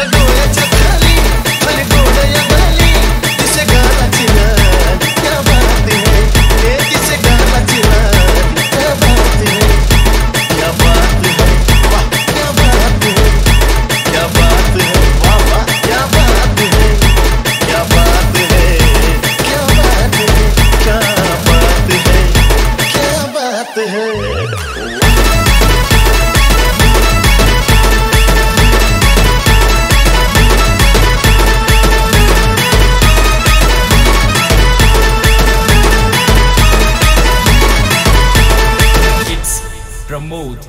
Salud.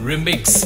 Remix.